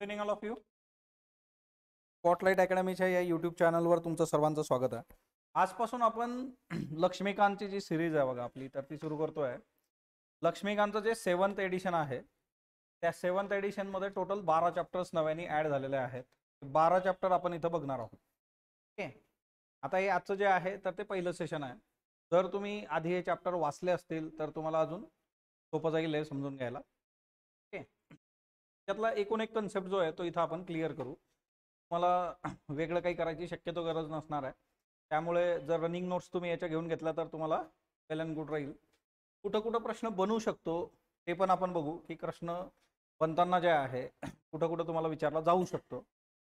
Evening all of you spotlight अकॅडमीच्या या YouTube चॅनलवर तुमचं सर्वांचं स्वागत आहे. आजपासून आपण लक्ष्मीकांतची जी सिरीज आहे बघा आपली तर ती सुरू करतोय. लक्ष्मीकांतचं जे सेवन्थ एडिशन आहे त्या सेवन्थ एडिशनमध्ये टोटल बारा चॅप्टर्स नव्याने ॲड झालेले आहेत. बारा चॅप्टर आपण इथं बघणार आहोत. ओके आता हे आजचं जे आहे तर ते पहिलं सेशन आहे. जर तुम्ही आधी हे चॅप्टर वाचले असतील तर तुम्हाला अजून सोपं जाईल हे समजून घ्यायला. त्यातला एकूण एक कन्सेप्ट जो आहे तो इथं आपण क्लिअर करू. तुम्हाला वेगळं काही करायची शक्यतो गरज नसणार आहे. त्यामुळे जर रनिंग नोट्स तुम्ही याच्या घेऊन घेतला तर तुम्हाला वेल अँड गुड राहील. कुठं कुठं प्रश्न बनवू शकतो ते पण आपण बघू की प्रश्न बनताना जे आहे कुठं कुठं तुम्हाला विचारला जाऊ शकतो.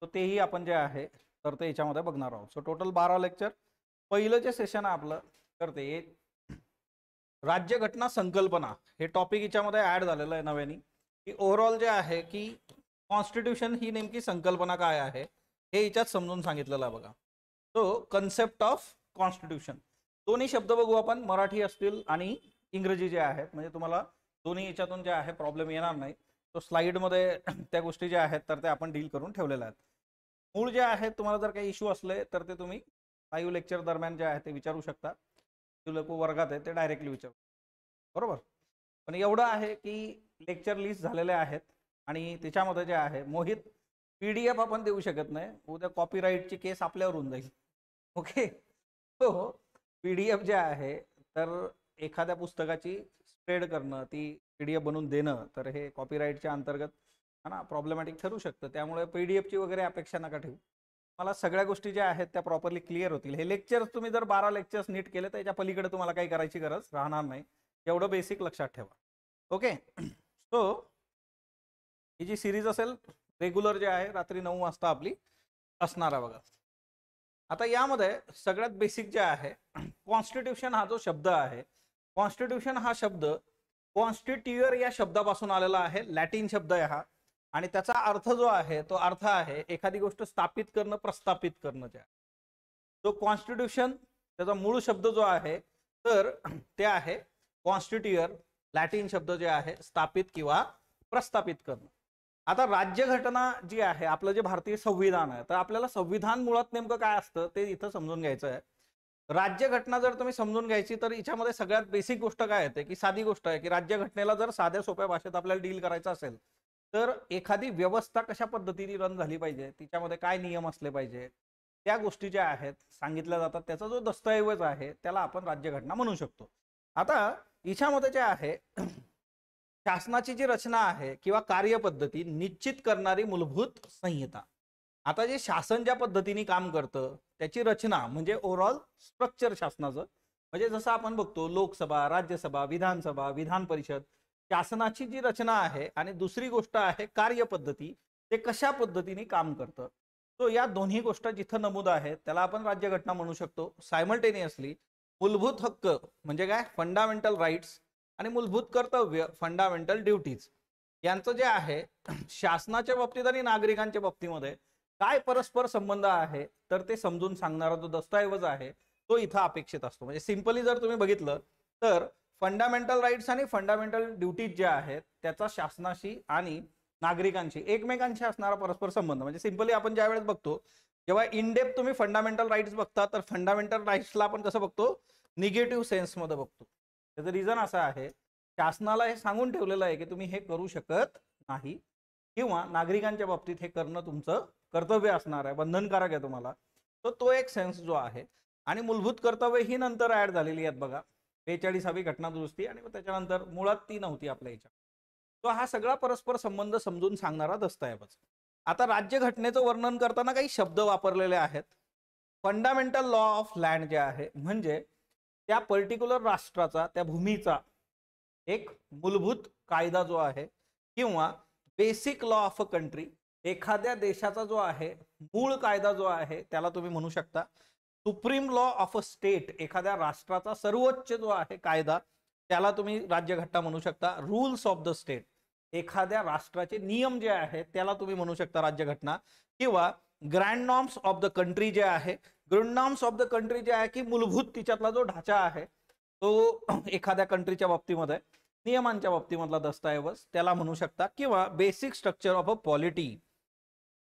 तर तेही आपण जे आहे तर ते याच्यामध्ये बघणार आहोत. सो टोटल बारा लेक्चर पहिलं जे सेशन आहे आपलं तर ते राज्यघटना संकल्पना हे टॉपिक याच्यामध्ये ॲड झालेलं आहे नव्याने. की ओव्हरऑल जे आहे की कॉन्स्टिट्यूशन ही नेमकी संकल्पना काय आहे हे याच्यात समजून सांगितलेलं बघा. तो कन्सेप्ट ऑफ कॉन्स्टिट्यूशन दोन्ही शब्द बघू आपण मराठी असतील आणि इंग्रजी जे आहेत. म्हणजे तुम्हाला दोन्ही याच्यातून जे आहे प्रॉब्लेम येणार नाही. तो स्लाईडमध्ये त्या गोष्टी ज्या आहेत तर ते आपण डील करून ठेवलेल्या आहेत. मूळ जे आहेत तुम्हाला जर काही इश्यू असले तर ते तुम्ही लाईव्ह लेक्चर दरम्यान जे आहे ते विचारू शकता. जे लोक वर्गात आहे ते डायरेक्टली विचारू बरोबर? पण एवढं आहे की लेक्चर लिस्ट झालेले आहेत आणि त्याच्यामध्ये जे आहे मोहित पी डी एफ आपण देऊ शकत नाही. उद्या कॉपीराईटची केस आपल्यावर होऊन जाईल. ओके हो पी डी एफ जे आहे तर एखाद्या पुस्तकाची स्प्रेड करणं ती पी डी एफ बनवून देणं तर हे कॉपीराईटच्या अंतर्गत हा ना प्रॉब्लेमॅटिक ठरू शकतं. त्यामुळे पी डी एफची वगैरे अपेक्षा नका ठेवू. मला सगळ्या गोष्टी ज्या आहेत त्या प्रॉपरली क्लिअर होतील. हे लेक्चर्स तुम्ही जर बारा लेक्चर्स नीट केले तर याच्या पलीकडे तुम्हाला काही करायची गरज राहणार नाही. एवढं बेसिक लक्षात ठेवा. ओके सो ही जी सिरीज असेल रेग्युलर जे आहे रात्री नऊ वाजता आपली असणार बघा. आता यामध्ये सगळ्यात बेसिक जे आहे कॉन्स्टिट्यूशन हा जो शब्द आहे कॉन्स्टिट्यूशन हा शब्द कॉन्स्टिट्युअर या शब्दापासून आलेला आहे लॅटिन शब्द आहे हा. आणि त्याचा अर्थ जो आहे तो अर्थ आहे एखादी गोष्ट स्थापित करणं प्रस्थापित करणं जे आहे. तो कॉन्स्टिट्यूशन त्याचा मूळ शब्द जो आहे तर ते आहे कॉन्स्टिट्युअर लॅटिन शब्द जे आहे स्थापित किंवा प्रस्थापित करणं. आता राज्यघटना जी आहे आपलं जे भारतीय संविधान आहे तर आपल्याला संविधान मुळात नेमकं काय असतं ते इथं समजून घ्यायचं आहे. राज्यघटना जर तुम्ही समजून घ्यायची तर याच्यामध्ये सगळ्यात बेसिक गोष्ट काय येते की साधी गोष्ट आहे की राज्यघटनेला जर साध्या सोप्या भाषेत आपल्याला डील करायचं असेल तर एखादी व्यवस्था कशा पद्धतीने रन झाली पाहिजे तिच्यामध्ये काय नियम असले पाहिजे त्या गोष्टी ज्या आहेत सांगितल्या जातात त्याचा जो दस्तऐवज आहे त्याला आपण राज्यघटना म्हणू शकतो. आता हिच्यामध्ये जे आहे शासनाची जी रचना आहे किंवा कार्यपद्धती निश्चित करणारी मूलभूत संहिता. आता जे शासन ज्या पद्धतीने काम करतं त्याची रचना म्हणजे ओव्हरऑल स्ट्रक्चर शासनाचं. म्हणजे जसं आपण बघतो लोकसभा राज्यसभा विधानसभा विधान परिषद शासनाची जी रचना आहे आणि दुसरी गोष्ट आहे कार्यपद्धती ते कशा पद्धतीने काम करतं. तो या दोन्ही गोष्ट जिथं नमूद आहेत त्याला आपण राज्यघटना म्हणू शकतो. सायमल्टेनियसली मूलभूत हक्क म्हणजे काय? फंडामेंटल राईट्स आणि मूलभूत कर्तव्य फंडामेंटल ड्युटीज यांचं जे आहे शासनाच्या बाबतीत आणि नागरिकांच्या बाबतीमध्ये काय परस्पर संबंध आहे तर ते समजून सांगणारा जो दस्तऐवज आहे तो इथं अपेक्षित असतो. म्हणजे सिम्पली जर तुम्ही बघितलं तर फंडामेंटल राईट्स आणि फंडामेंटल ड्युटीज ज्या आहेत त्याचा शासनाशी आणि नागरिकांशी एकमेकांशी असणारा परस्पर संबंध. म्हणजे सिम्पली आपण ज्या वेळेस बघतो जेव्हा इनडेप तुम्ही फंडामेंटल राईट्स बघता तर फंडामेंटल राईट्सला आपण कसं बघतो? निगेटिव्ह सेन्समध्ये बघतो. त्याचं रिझन असं आहे शासनाला हे सांगून ठेवलेलं आहे की तुम्ही हे करू शकत नाही किंवा नागरिकांच्या बाबतीत हे करणं तुमचं कर्तव्य असणार आहे बंधनकारक आहे तुम्हाला. तर तो एक सेन्स जो आहे. आणि मूलभूत कर्तव्य ही नंतर ऍड झालेली आहेत बघा. बेचाळीसावी घटना दुरुस्ती आणि मग त्याच्यानंतर मुळात ती नव्हती आपल्या याच्या तो हा सगळा परस्पर संबंध समजून सांगणारा दस्तऐवज. आता राज्यघटनेचं वर्णन करताना काही शब्द वापरलेले आहेत. फंडामेंटल लॉ ऑफ लँड जे आहे म्हणजे त्या पर्टिक्युलर राष्ट्राचा त्या भूमीचा एक मूलभूत कायदा जो आहे किंवा basic law of a country एखाद्या देशाचा जो आहे मूळ कायदा जो आहे त्याला तुम्ही म्हणू शकता. Supreme law of a state एखाद्या राष्ट्राचा सर्वोच्च जो आहे कायदा त्याला तुम्ही राज्यघटना म्हणू शकता. रूल्स ऑफ द स्टेट एखाद्या राष्ट्राचे नियम जे आहेत त्याला तुम्ही म्हणू शकता राज्यघटना. किंवा grand norms of the country जे आहे grand norms of the country जे आहे की मूलभूत तिच्यातला जो ढाचा आहे तो एखाद्या कंट्रीच्या बाबतीमध्ये नियमांच्या बाबतीमधला दस्तऐवज त्याला म्हणू शकता. किंवा basic structure of a polity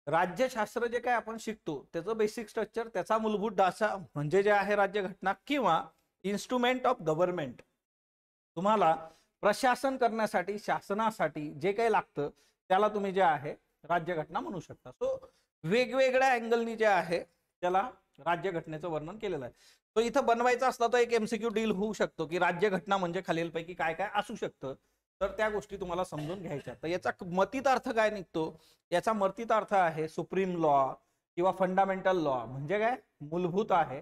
राज्यशास्त्र जे काय आपण शिकतो त्याचं बेसिक स्ट्रक्चर त्याचा मूलभूत ढाचा म्हणजे जे आहे राज्यघटना किंवा इन्स्ट्रुमेंट ऑफ गव्हर्नमेंट तुम्हाला प्रशासन करण्यासाठी शासनासाठी जे काही लागतं त्याला तुम्ही जे आहे राज्यघटना म्हणू शकता. सो वेगवेगळ्या अँगलनी जे आहे त्याला राज्यघटनेचं वर्णन केलेलं आहे. तो इथं बनवायचा असला तर एक एमसीक्यू डील होऊ शकतो की राज्यघटना म्हणजे खालीलपैकी काय काय असू शकतं. तर त्या गोष्टी तुम्हाला समजून घ्यायच्या. तर याचा मतीत अर्थ काय निघतो? याचा मर्तीत अर्थ आहे सुप्रीम लॉ किंवा फंडामेंटल लॉ म्हणजे काय? मूलभूत आहे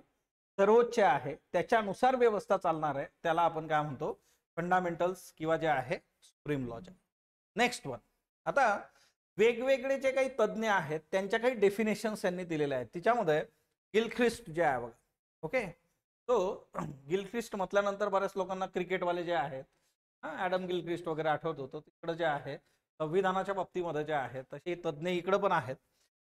सर्वोच्च आहे त्याच्यानुसार व्यवस्था चालणार आहे त्याला आपण काय म्हणतो? फंडामेंटल्स किंवा जे आहे सुप्रीम लॉच्या नेक्स्ट वन आता वेगवेगळे जे काही तज्ज्ञ आहेत त्यांच्या काही डेफिनेशन्स त्यांनी दिलेल्या आहेत. तिच्यामध्ये गिलख्रिस्ट जे आहे बघा. ओके तो गिलख्रिस्ट म्हटल्यानंतर बऱ्याच लोकांना क्रिकेटवाले जे आहेत हा ॲडम गिलख्रिस्ट वगैरे आठवत होतो. तिकडं जे आहे संविधानाच्या बाबतीमध्ये जे आहे तसे तज्ज्ञ इकडं पण आहेत.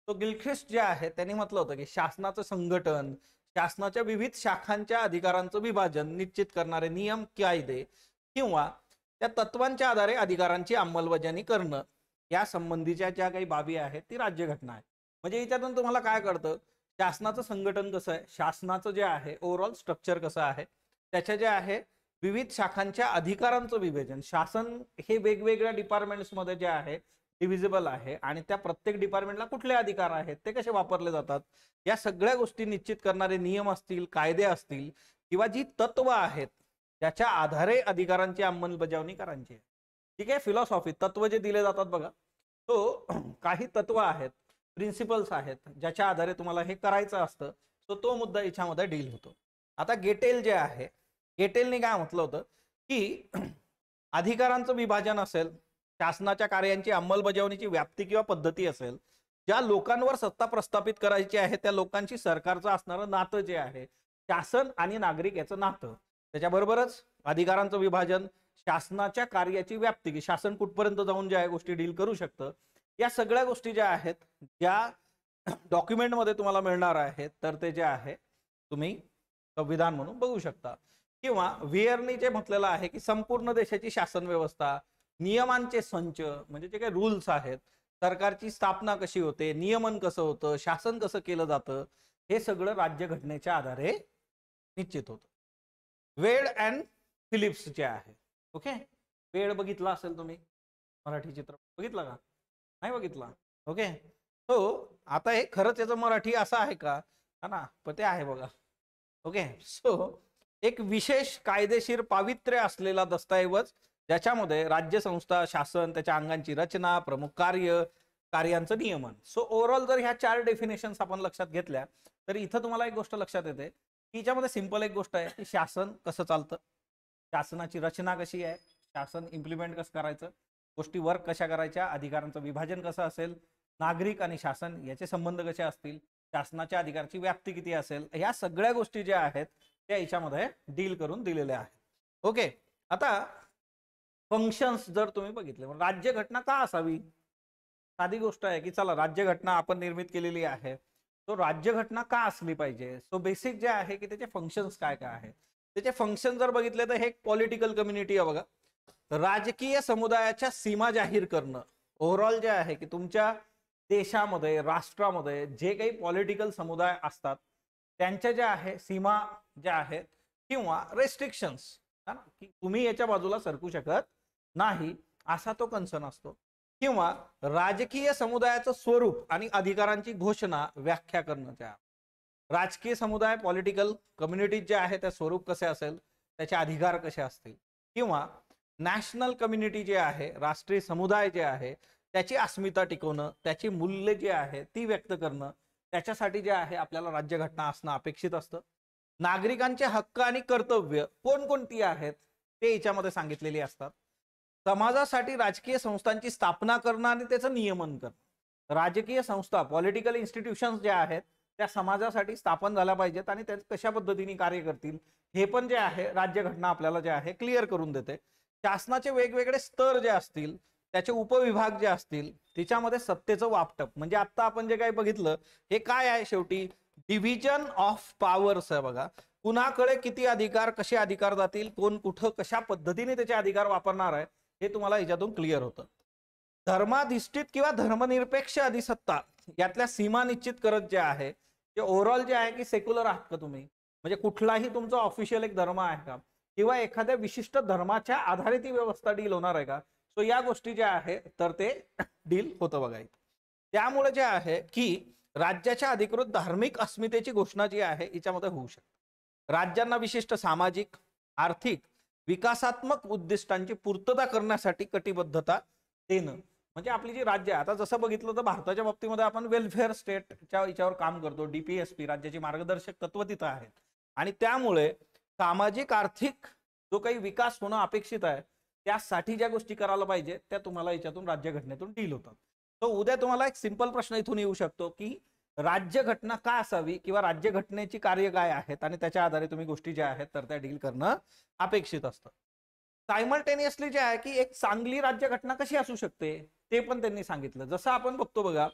तो गिलख्रिस्ट जे आहे त्यांनी म्हटलं होतं की शासनाचं संघटन शासनाच्या विविध शाखांच्या अधिकारांचं विभाजन निश्चित करणारे नियम कायदे किंवा त्या तत्वांच्या आधारे अधिकारांची अंमलबजावणी करणं या संबंधीच्या ज्या काही बाबी आहेत ती राज्यघटना आहे. म्हणजे याच्यातून तुम्हाला काय कळतं? शासनाचं संघटन कसं आहे? शासनाचं जे आहे ओव्हरऑल स्ट्रक्चर कसं आहे? त्याच्या जे आहे विविध शाखांच्या अधिकारांचं विभाजन शासन हे वेगवेगळ्या डिपार्टमेंट्समध्ये जे आहे डिव्हिजिबल आहे आणि त्या प्रत्येक डिपार्टमेंटला कुठले अधिकार आहेत ते कसे वापरले जातात? या सगळ्या गोष्टी निश्चित करणारे नियम असतील कायदे असतील किंवा जी तत्व आहेत ज्याच्या आधारे अधिकारांची अंमलबजावणी करायची आहे. ठीक आहे? फिलॉसॉफी तत्व जे दिले जातात बघा तो काही तत्व आहेत प्रिन्सिपल्स आहेत ज्याच्या आधारे तुम्हाला हे करायचं असतं सो तो मुद्दा याच्यामध्ये डील होतो. आता गेटेल जे आहे गेटेलने काय म्हटलं होतं की अधिकारांचं विभाजन असेल शासनाच्या कार्यांची अंमलबजावणीची व्याप्ती किंवा पद्धती असेल ज्या लोकांवर सत्ता प्रस्थापित करायची आहे त्या लोकांशी सरकारचं असणारं नातं जे आहे शासन आणि नागरिक याचं नातं त्याच्याबरोबरच अधिकारांचं विभाजन शासनाच्या कार्याची व्याप्ती की शासन कुठपर्यंत जाऊन ज्या गोष्टी डील करू शकतं या सगळ्या गोष्टी ज्या आहेत ज्या डॉक्युमेंटमध्ये तुम्हाला मिळणार आहेत तर ते जे आहे तुम्ही संविधान म्हणून बघू शकता. किंवा वियरनी जे म्हटलेलं आहे की संपूर्ण देशाची शासन व्यवस्था नियमांचे संच म्हणजे जे काही रूल्स आहेत सरकारची स्थापना कशी होते नियमन कसं होतं शासन कसं केलं जातं हे सगळं राज्यघटनेच्या आधारे निश्चित होतं. वेड अँड फिलिप्स जे आहे. ओके? वेळ बघितला असेल तुम्ही? मराठी चित्र बघितला का? नाही बघितला? ओके? हो आता हे खरंच याचं मराठी असं आहे का? हा ना पण ते आहे बघा. ओके? सो एक विशेष कायदेशीर पावित्र्य असलेला दस्तऐवज ज्याच्यामध्ये राज्य संस्था शासन त्याच्या अंगांची रचना प्रमुख कार्य कार्यांचं नियमन. सो ओव्हरऑल जर ह्या चार डेफिनेशन्स आपण लक्षात घेतल्या तर इथं तुम्हाला एक गोष्ट लक्षात येते. याच्यामध्ये सिंपल एक गोष्ट आहे की शासन कसं चालतं? शासनाची रचना कशी आहे? शासन इम्प्लिमेंट कसं करायचं? गोष्टी वर्क कशा करायच्या? अधिकारांचं विभाजन कसं असेल? नागरिक आणि शासन याचे संबंध कसे असतील? शासनाच्या अधिकाराची व्याप्ती किती असेल? ह्या सगळ्या गोष्टी ज्या आहेत त्या याच्यामध्ये डील करून दिलेल्या आहेत. ओके? आता फंक्शन्स जर तुम्ही बघितले राज्यघटना का असावी? साधी गोष्ट आहे की चला राज्यघटना आपण निर्मित केलेली आहे. तो राज्यघटना का असली पाहिजे? सो बेसिक जे आहे की त्याचे फंक्शन्स काय काय आहेत? त्याचे फंक्शन जर बघितले तर हे एक पॉलिटिकल कम्युनिटी आहे बघा. राजकीय समुदायाच्या सीमा जाहीर करणं. ओव्हरऑल जे आहे की तुमच्या देशामध्ये राष्ट्रामध्ये जे काही पॉलिटिकल समुदाय असतात त्यांच्या ज्या आहे सीमा ज्या आहेत किंवा रेस्ट्रिक्शन्स की तुम्ही याच्या बाजूला सरकू शकत नाही असा तो कन्सर्न असतो. किंवा राजकीय समुदायाचं स्वरूप आणि अधिकारांची घोषणा व्याख्या करणं त्या. राजकीय समुदाय पॉलिटिकल कम्युनिटी जे आहे त्या स्वरूप कसे असेल त्याचे अधिकार कसे असतील? किंवा नॅशनल कम्युनिटी जे आहे राष्ट्रीय समुदाय जे आहे त्याची अस्मिता टिकवणं त्याची मूल्य जे आहे ती व्यक्त करणं त्याच्यासाठी जे आहे आपल्याला राज्यघटना असणं अपेक्षित असतं. नागरिकांचे हक्क आणि कर्तव्य कोणकोणती आहेत ते याच्यामध्ये सांगितलेली असतात. समाजासाठी राजकीय संस्थांची स्थापना करणं आणि त्याचं नियमन करणं. राजकीय संस्था पॉलिटिकल इन्स्टिट्यूशन्स ज्या आहेत त्या समाजासाठी स्थापन झाल्या पाहिजेत आणि त्या कशा पद्धतीने कार्य करतील हे पण जे आहे राज्यघटना आपल्याला जे आहे क्लिअर करून देते. शासनाचे वेगवेगळे स्तर जे असतील त्याचे उपविभाग जे असतील तिच्यामध्ये सत्तेचं वापटप. म्हणजे आता आपण जे काही बघितलं हे काय आहे शेवटी? डिव्हिजन ऑफ पॉवर्स आहे बघा. कुणाकडे किती अधिकार कसे अधिकार जातील कोण कुठं कशा पद्धतीने त्याचे अधिकार वापरणार आहे हे तुम्हाला याच्यातून क्लिअर होतं. धर्माधिष्ठित किंवा धर्मनिरपेक्ष अधिसत्ता यातल्या सीमा निश्चित करत जे आहे ते ओव्हरऑल जे आहे की सेक्युलर आहात का तुम्ही? म्हणजे कुठलाही तुमचा ऑफिशियल एक धर्म आहे का? किंवा एखाद्या विशिष्ट धर्माच्या आधारे ती व्यवस्था डील होणार आहे का? सो या गोष्टी ज्या आहे तर ते डील होतं बघा त्यामुळे जे आहे की राज्याच्या अधिकृत धार्मिक अस्मितेची घोषणा जी आहे याच्यामध्ये होऊ शकते. राज्यांना विशिष्ट सामाजिक आर्थिक विकासात्मक उद्दिष्टांची पूर्तता करण्यासाठी कटिबद्धता देणं. म्हणजे आपली जी राज्य आहे आता जसं बघितलं तर भारताच्या बाबतीमध्ये आपण वेलफेअर स्टेटच्या याच्यावर काम करतो. डीपीएसपी राज्याची मार्गदर्शक तत्व तिथं आहेत. आणि त्यामुळे सामाजिक आर्थिक जो काही विकास होणं अपेक्षित आहे त्यासाठी ज्या गोष्टी करायला पाहिजे त्या तुम्हाला याच्यातून राज्यघटनेतून डील होतात. तर उद्या तुम्हाला एक सिंपल प्रश्न इथून येऊ शकतो की राज्यघटना का असावी किंवा राज्यघटनेची कार्य काय आहेत आणि त्याच्या आधारे तुम्ही गोष्टी ज्या आहेत तर त्या डील करणं अपेक्षित असतं. सायमल्टेनियसली जे आहे की एक चांगली राज्यघटना कशी असू शकते ते पण त्यांनी सांगितलं. जसं आपण बघतो बघा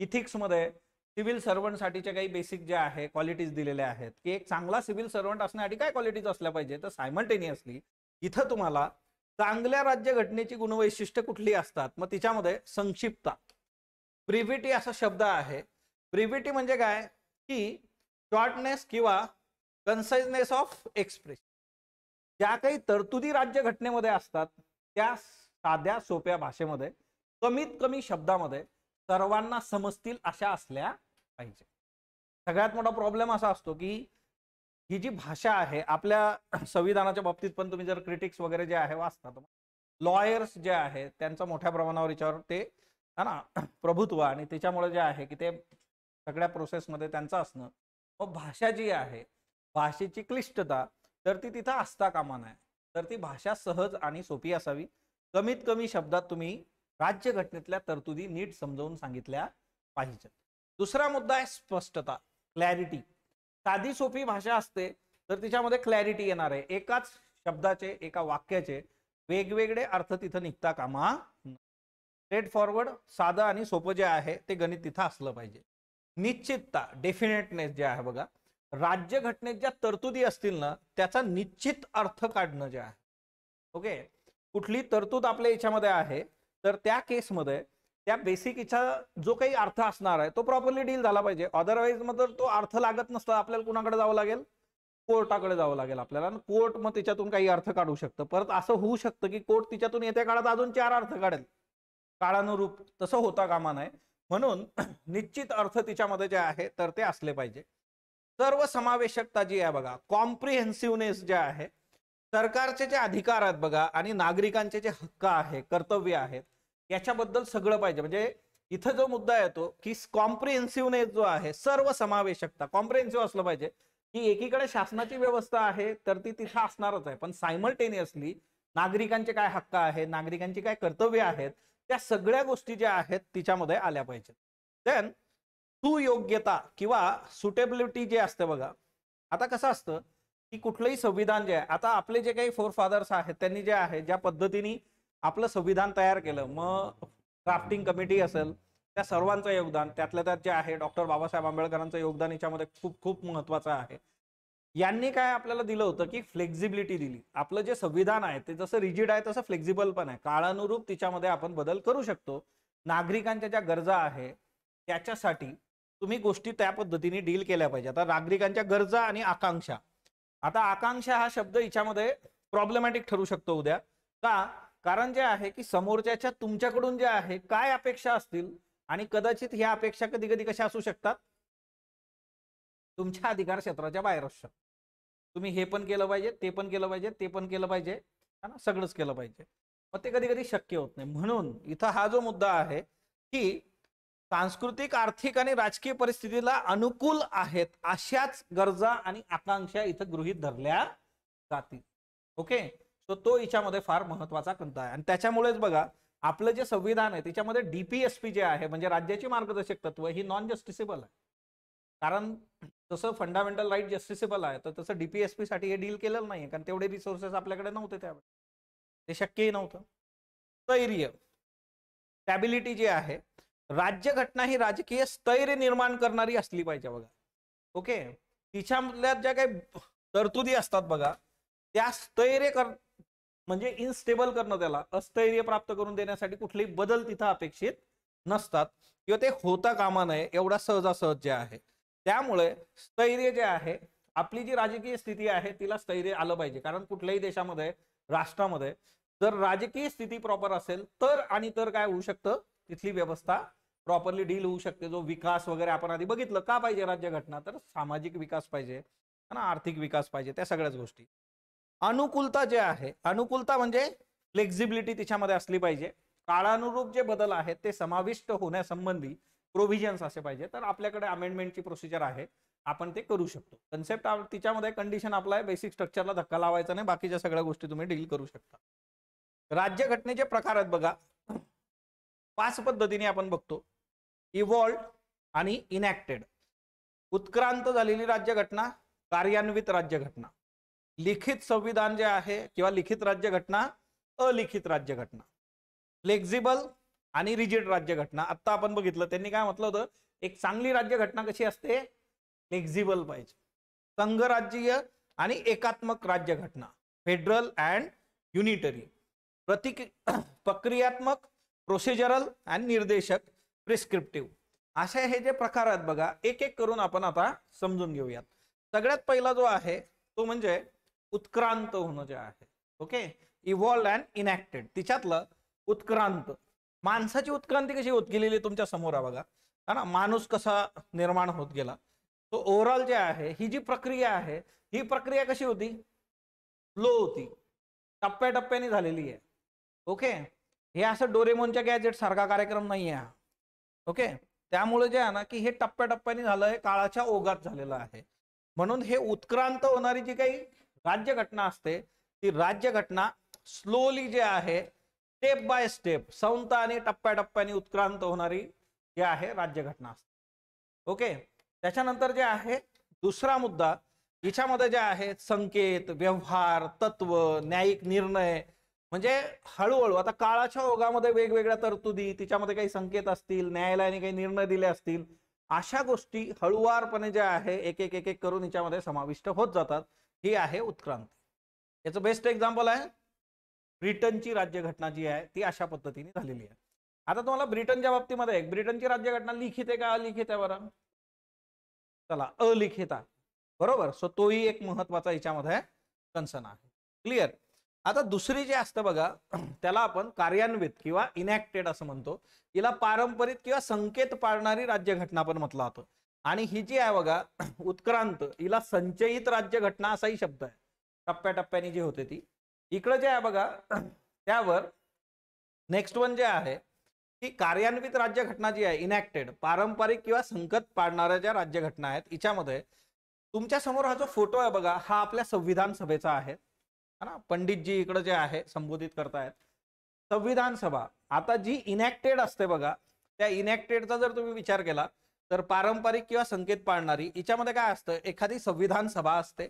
इथिक्समध्ये सिव्हिल सर्वंटसाठीच्या काही बेसिक ज्या आहे क्वालिटीज दिलेल्या आहेत की एक चांगला सिव्हिल सर्वंट असण्यासाठी काय क्वालिटीज असल्या पाहिजे? तर सायमल्टेनियसली इथं तुम्हाला चांगल्या राज्यघटनेची गुणवैशिष्ट्य कुठली असतात? मग तिच्यामध्ये संक्षिप्तता. प्रिव्हिटी असा शब्द आहे ब्रिव्हिटी म्हणजे काय? की शॉर्टनेस किंवा कन्साइजनेस ऑफ एक्सप्रेस ज्या काही तरतुदी राज्य घटनेमध्ये असतात त्या साध्या सोप्या भाषेमध्ये कमीत कमी शब्दामध्ये सर्वांना समजतील अशा असल्या पाहिजे. सगळ्यात मोठा प्रॉब्लेम असा असतो की ही जी भाषा आहे आपल्या संविधानाच्या बाबतीत पण तुम्ही जर क्रिटिक्स वगैरे जे आहे वाचतात लॉयर्स जे आहेत त्यांचं मोठ्या प्रमाणावर याच्यावर ते है ना प्रभुत्व आणि त्याच्यामुळे जे आहे की ते सगळ्या प्रोसेसमध्ये त्यांचं असणं. मग भाषा जी आहे भाषेची क्लिष्टता तर ती तिथं असता कामा नये तर ती भाषा सहज आणि सोपी असावी. कमीत कमी शब्दात तुम्ही राज्यघटनेतल्या तरतुदी नीट समजावून सांगितल्या पाहिजेत. दुसरा मुद्दा आहे स्पष्टता क्लॅरिटी साधी सोपी भाषा असते तर तिच्यामध्ये क्लॅरिटी येणार आहे. एकाच शब्दाचे एका वाक्याचे वेगवेगळे अर्थ तिथं निघता कामा स्ट्रेट फॉरवर्ड साधं आणि सोपं जे आहे ते गणित तिथं असलं पाहिजे. निश्चितता डेफिनेटनेस जे आहे बघा राज्यघटनेत ज्या तरतुदी असतील ना त्याचा निश्चित अर्थ काढणं जे आहे. ओके कुठली तरतूद आपल्या याच्यामध्ये आहे तर त्या केसमध्ये त्या बेसिक इच्छा जो काही अर्थ असणार आहे तो प्रॉपरली डील झाला पाहिजे. अदरवाईज मग तो अर्थ लागत नसता आपल्याला कुणाकडे जावं लागेल? कोर्टाकडे जावं लागेल आपल्याला. कोर्ट मग त्याच्यातून काही अर्थ काढू शकतं. परत असं होऊ शकतं की कोर्ट तिच्यातून येत्या काळात अजून चार अर्थ काढेल. काळानुरूप. तसं होता कामा नये. म्हणून निश्चित अर्थ तिच्यामध्ये जे आहे तर ते असले पाहिजे. सर्व समावेशकता जी आहे बघा कॉम्प्रिहेन्सिव्हनेस जे आहे सरकारचे जे अधिकार आहेत बघा आणि नागरिकांचे जे हक्क आहे कर्तव्य आहेत याच्याबद्दल सगळं पाहिजे. म्हणजे इथं जो मुद्दा येतो की कॉम्प्रिहेन्सिव्हनेस जो आहे सर्व समावेशकता कॉम्प्रिहेन्सिव्ह असलं पाहिजे. की एकीकडे शासनाची व्यवस्था आहे तर ती तिथं असणारच आहे. पण सायमल्टेनियसली नागरिकांचे काय हक्क आहेत नागरिकांची काय कर्तव्य आहेत त्या सगळ्या गोष्टी ज्या आहेत तिच्यामध्ये आल्या पाहिजेत. देन सुयोग्यता किंवा सुटेबिलिटी जे असते बघा आता कसं असतं की कुठलंही संविधान जे आहे आता आपले जे काही फोर फादर्स आहेत त्यांनी जे आहे ज्या पद्धतीने आपलं संविधान तयार केलं मग क्राफ्टिंग कमिटी असेल त्या सर्वांचं योगदान त्यातल्या त्यात जे आहे डॉक्टर बाबासाहेब आंबेडकरांचं योगदान याच्यामध्ये खूप खूप महत्वाचं आहे. यांनी काय आपल्याला दिलं होतं की फ्लेक्झिबिलिटी दिली. आपलं जे संविधान आहे ते जसं रिजिड आहे तसं फ्लेक्झिबल पण आहे. काळानुरूप तिच्यामध्ये आपण बदल करू शकतो. नागरिकांच्या ज्या गरजा आहे त्याच्यासाठी तुम्ही गोष्टी त्या पद्धतीने डील केल्या पाहिजे आता नागरिकांच्या गरजा आणि आकांक्षा. आता आकांक्षा हा शब्द हिच्यामध्ये प्रॉब्लेमॅटिक ठरू शकतो उद्या. का? कारण जे आहे की समोरच्याच्या तुमच्याकडून जे आहे काय अपेक्षा असतील? आणि कदाचित ह्या अपेक्षा कधी कधी कशा असू शकतात? तुमच्या अधिकार क्षेत्राच्या बाहेर असू शकतो तुम्ही हे पण केलं पाहिजे ते पण केलं पाहिजे ते पण केलं पाहिजे है ना? सगळंच केलं पाहिजे. मग ते कधी कधी शक्य होत नाही. म्हणून इथं हा जो मुद्दा आहे की सांस्कृतिक आर्थिक आणि राजकीय परिस्थितीला अनुकूल आहेत अशाच गरजा आणि आकांक्षा इथं गृहित धरल्या जातील. ओके? सो तो याच्यामध्ये फार महत्त्वाचा कंता आहे. आणि त्याच्यामुळेच बघा आपलं जे संविधान आहे त्याच्यामध्ये डीपीएसपी जे आहे म्हणजे राज्याची मार्गदर्शक तत्व ही नॉन जस्टिसेबल आहे. कारण जसं फंडामेंटल राईट जस्टिसेबल आहे. तर तसं डीपीएसपी साठी हे डील केलेलं नाही कारण तेवढे रिसोर्सेस आपल्याकडे नव्हते त्यावेळेस ते शक्यही नव्हतं. स्थैर्य. स्टॅबिलिटी जी आहे राज्यघटना ही राजकीय स्थैर्य निर्माण करणारी असली पाहिजे बघा. ओके? तिच्यामधल्या ज्या काही तरतुदी असतात बघा त्या स्थैर्य कर म्हणजे इनस्टेबल करणं त्याला. अस्थैर्य प्राप्त करून देण्यासाठी कुठलेही बदल तिथं अपेक्षित नसतात. किंवा ते होता कामा नये एवढा सहजासहज जे आहे. त्यामुळे स्थैर्य जे आहे आपली जी राजकीय स्थिती आहे तिला स्थैर्य आलं पाहिजे. कारण कुठल्याही देशामध्ये राष्ट्रामध्ये जर राजकीय स्थिती प्रॉपर असेल तर आणि तर काय होऊ शकतं? तिथली व्यवस्था प्रॉपरली डील होऊ शकते. जो विकास वगैरे आपण आधी बघितलं का पाहिजे राज्यघटना तर सामाजिक विकास पाहिजे ना आर्थिक विकास पाहिजे त्या सगळ्याच गोष्टी. अनुकूलता जे आहे अनुकूलता म्हणजे फ्लेक्झिबिलिटी तिच्यामध्ये असली पाहिजे. काळानुरूप जे बदल आहेत ते समाविष्ट होण्यासंबंधी प्रोव्हिजन्स असे पाहिजे. तर आपल्याकडे अमेंडमेंटची प्रोसिजर आहे. आपण ते करू शकतो. कन्सेप्ट तिच्यामध्ये कंडिशन अप्लाय बेसिक स्ट्रक्चरला धक्का लावायचा नाही. बाकीच्या सगळ्या गोष्टी तुम्ही डील करू शकता. राज्यघटनेचे प्रकार आहेत बघा. पाच पद्धतीने आपण बघतो. इव्हॉल्ड आणि इनॅक्टेड उत्क्रांत झालेली राज्यघटना कार्यान्वित राज्यघटना. लिखित संविधान जे आहे किंवा लिखित राज्यघटना अलिखित राज्यघटना. फ्लेक्झिबल आणि रिजिड राज्यघटना आत्ता आपण बघितलं त्यांनी काय म्हटलं होतं? एक चांगली राज्यघटना कशी असते? फ्लेक्झिबल पाहिजे. संघराज्यीय आणि एकात्मक राज्यघटना फेडरल अँड युनिटरी. प्रतिक प्रक्रियात्मक प्रोसिजरल आणि निर्देशक प्रिस्क्रिप्टिव्ह. असे हे जे प्रकार आहेत बघा एक एक करून आपण आता समजून घेऊयात. सगळ्यात पहिला जो आहे तो म्हणजे उत्क्रांत होणं जे आहे. ओके? इव्हॉल्ड अँड इनॅक्टेड तिच्यातलं उत्क्रांत. माणसाची उत्क्रांती कशी होत गेलेली आहे तुमच्यासमोर आहे बघा. हा ना माणूस कसा निर्माण होत गेला. तो ओव्हरऑल जे आहे ही जी प्रक्रिया आहे ही प्रक्रिया कशी होती? स्लो होती. टप्प्याटप्प्याने झालेली आहे. ओके हे असं डोरेमोनच्या गॅजेट सारखा कार्यक्रम नाही आहे ओके त्यामुळे जे आहे ना की हे टप्प्याटप्प्याने झालंय काळाच्या ओघात झालेलं आहे. म्हणून हे उत्क्रांत होणारी जी काही राज्यघटना असते ती राज्यघटना स्लोली जे आहे स्टेप बाय स्टेप संत आणि टप्प्याटप्प्याने उत्क्रांत होणारी जी आहे राज्यघटना असते ओके? त्याच्यानंतर जे आहे दुसरा मुद्दा हिच्यामध्ये जे आहे संकेत व्यवहार तत्व न्यायिक निर्णय म्हणजे हळूहळू आता काळाच्या ओघामध्ये वेगवेगळ्या तरतुदी तिच्यामध्ये काही संकेत असतील न्यायालयाने काही निर्णय दिले असतील अशा गोष्टी हळुवारपणे ज्या आहे एक एक एक एक करून हिच्यामध्ये समाविष्ट होत जातात. ही आहे उत्क्रांती. याचं बेस्ट एक्झाम्पल आहे ब्रिटनची राज्यघटना जी आहे ती अशा पद्धतीने झालेली आहे. आता तुम्हाला ब्रिटनच्या बाबतीमध्ये ब्रिटनची राज्यघटना लिखित आहे का अलिखित आहे बरं? चला अलिखित आहे. बरोबर? सो तोही एक महत्त्वाचा याच्यामध्ये कन्सर्न आहे. क्लिअर आता दुसरी जे असतं बघा त्याला आपण कार्यान्वित किंवा इनॅक्टेड असं म्हणतो. हिला पारंपरिक किंवा संकेत पाळणारी राज्यघटना पण म्हटलं जातं. आणि ही जी आहे बघा उत्क्रांत हिला संचयित राज्यघटना असाही शब्द आहे. टप्प्याटप्प्याने जी होते ती. इकडं जे आहे बघा त्यावर नेक्स्ट वन जे आहे की कार्यान्वित राज्यघटना जी आहे इनॅक्टेड पारंपरिक किंवा संकट पाडणाऱ्या ज्या राज्यघटना आहेत हिच्यामध्ये तुमच्यासमोर हा जो फोटो आहे बघा हा आपल्या संविधान सभेचा आहे. ना? पंडितजी इकडं जे आहे संबोधित करतायत. संविधान सभा आता जी इनॅक्टेड असते बघा त्या इनॅक्टेडचा जर तुम्ही विचार केला तर पारंपरिक किंवा संकेत पाळणारी हिच्यामध्ये काय असतं? एखादी संविधान सभा असते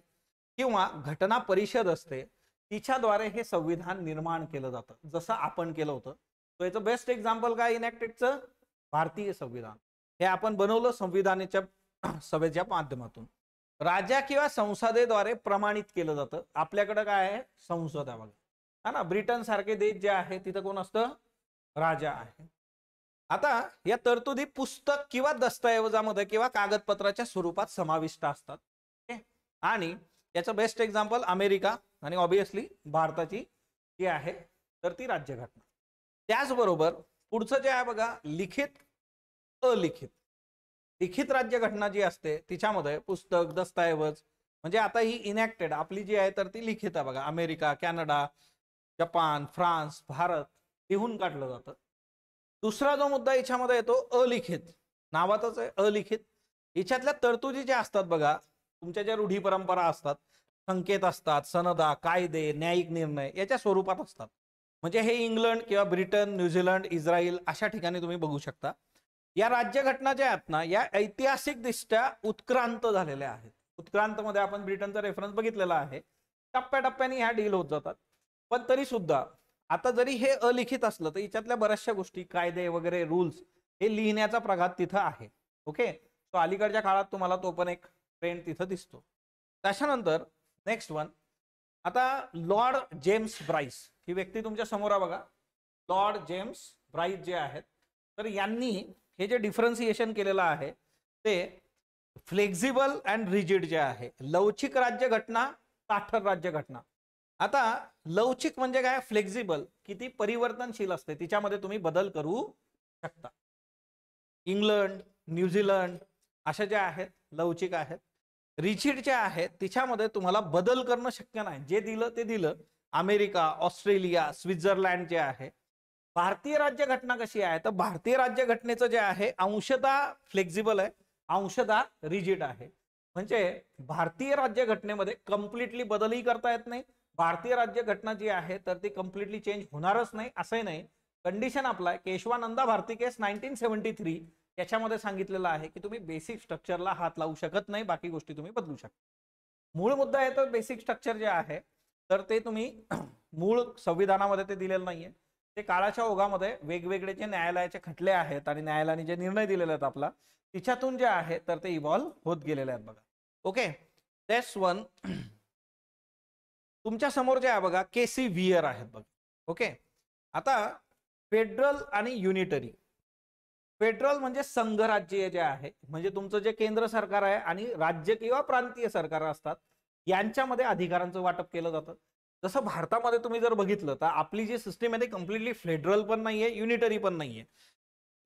किंवा घटना परिषद असते तिच्याद्वारे हे संविधान निर्माण केलं जातं जसं आपण केलं होतं. तो याचं बेस्ट एक्झाम्पल काय? इनॅक्टेडचं भारतीय संविधान. हे आपण बनवलं संविधानाच्या सभेच्या माध्यमातून. राजा किंवा संसदेद्वारे प्रमाणित केलं जातं. आपल्याकडं काय आहे? संसद आहे बघा. हा ना? ब्रिटन सारखे देश जे आहे तिथं कोण असतं? राजा आहे. आता या तरतुदी पुस्तक किंवा दस्तऐवजामध्ये किंवा कागदपत्राच्या स्वरूपात समाविष्ट असतात. आणि याचं बेस्ट एक्झाम्पल अमेरिका. आणि ऑब्विसली भारताची जी आहे तर ती राज्यघटना. त्याचबरोबर पुढचं जे आहे बघा लिखित अलिखित. लिखित राज्यघटना जी असते तिच्यामध्ये पुस्तक दस्तऐवज म्हणजे आता ही इनॅक्टेड आपली जी आहे तर ती लिखित आहे बघा. America Canada Japan France Bharat लिहून काढलं जातं. दुसरा जो मुद्दा याच्यामध्ये येतो अलिखित. नावातच आहे अलिखित. याच्यातल्या तरतुदी ज्या असतात बघा तुमच्या ज्या रूढी परंपरा असतात संकेत असतात सनदा कायदे न्यायिक निर्णय याच्या स्वरूपात असतात. म्हणजे हे इंग्लंड किंवा ब्रिटन न्यूझीलंड इस्रायल अशा ठिकाणी तुम्ही बघू शकता. या राज्यघटना ज्या आहेत ना या ऐतिहासिकदृष्ट्या उत्क्रांत झालेल्या आहेत. उत्क्रांत मध्ये आपण ब्रिटनचा रेफरन्स बघितलेला आहे. टप्प्याटप्प्याने ह्या डील होत जातात. पण तरी सुद्धा आता जरी हे अलिखित असलं तर याच्यातल्या बऱ्याचशा गोष्टी कायदे वगैरे रूल्स हे लिहिण्याचा प्रघात तिथं आहे. ओके सो अलीकडच्या काळात तुम्हाला तो पण एक ट्रेंड तिथं दिसतो. त्याच्यानंतर नेक्स्ट वन आता लॉर्ड जेम्स ब्राईस ही व्यक्ती तुमच्यासमोर आहे बघा. लॉर्ड जेम्स ब्राईस जे आहेत तर यांनी हे जे डिफरन्सिएशन केलेलं आहे ते फ्लेक्झिबल अँड रिजिड जे आहे लवचिक राज्य घटना ताठर राज्यघटना आता लवचिक म्हणजे काय? फ्लेक्झिबल किती परिवर्तनशील असते. तिच्यामध्ये तुम्ही बदल करू शकता. इंग्लंड न्यूझीलंड अशा ज्या आहेत लवचिक आहेत. रिचिड ज्या आहेत तिच्यामध्ये तुम्हाला बदल करणं शक्य नाही. जे दिलं ते दिलं. अमेरिका ऑस्ट्रेलिया स्वित्झर्लंड जे आहे. भारतीय राज्यघटना कशी आहे? तर भारतीय राज्यघटनेचं जे आहे अंशदा फ्लेक्झिबल आहे. अंशदा रिजिड आहे. म्हणजे भारतीय राज्यघटनेमध्ये कम्प्लिटली बदलही करता येत नाही. भारतीय राज्यघटना जी आहे तर ती कम्प्लिटली चेंज होणारच नाही असंही नाही. कंडिशन आपला Kesavananda Bharati case nineteen seventy three याच्यामध्ये सांगितलेलं आहे की तुम्ही बेसिक स्ट्रक्चरला हात लावू शकत नाही बाकी गोष्टी तुम्ही बदलू शकता. मूळ मुद्दा आहे तर बेसिक स्ट्रक्चर जे आहे तर ते तुम्ही मूळ संविधानामध्ये ते दिलेलं नाहीये. ते काळाच्या ओघामध्ये वेगवेगळे जे न्यायालयाचे खटले आहेत आणि न्यायालयाने जे निर्णय दिलेले आहेत आपला तिच्यातून जे आहे तर ते इव्हॉल्व्ह होत गेलेले आहेत बघा. ओके तेस वन तुमच्यासमोर जे आहे बघा के सी व्हिअर आहेत बघा. ओके आता फेडरल आणि युनिटरी फेडरल म्हणजे संघराज्य जे आहे म्हणजे तुमचं जे केंद्र सरकार आहे आणि राज्य किंवा प्रांतीय सरकार असतात यांच्यामध्ये अधिकारांचं वाटप केलं जातं. जसं भारतामध्ये तुम्ही जर बघितलं तर आपली जी सिस्टीम आहे ती कम्प्लिटली फेडरल पण नाहीये युनिटरी पण नाहीये.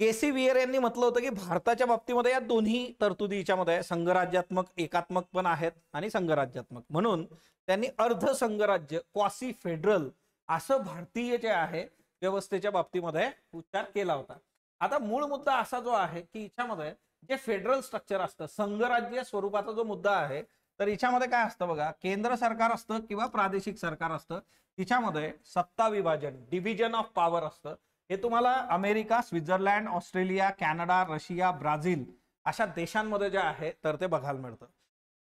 के सी वियर यांनी म्हटलं होतं की भारताच्या बाबतीमध्ये या दोन्ही तरतुदी याच्यामध्ये संघराज्यात्मक एकात्मक पण आहेत आणि संघराज्यात्मक. म्हणून त्यांनी अर्ध संघराज्य क्वासी फेडरल असं भारतीय जे आहे व्यवस्थेच्या बाबतीमध्ये उच्चार केला होता. आता मूळ मुद्दा असा जो आहे की याच्यामध्ये जे फेडरल स्ट्रक्चर असतं संघराज्य स्वरूपाचा जो मुद्दा आहे तर याच्यामध्ये काय असतं बघा केंद्र सरकार असतं किंवा प्रादेशिक सरकार असतं तिच्यामध्ये सत्ता विभाजन डिव्हिजन ऑफ पॉवर असतं. हे तुम्हाला America Switzerland Australia Canada Russia Brazil अशा देशांमध्ये जे आहे तर ते बघायला मिळतं.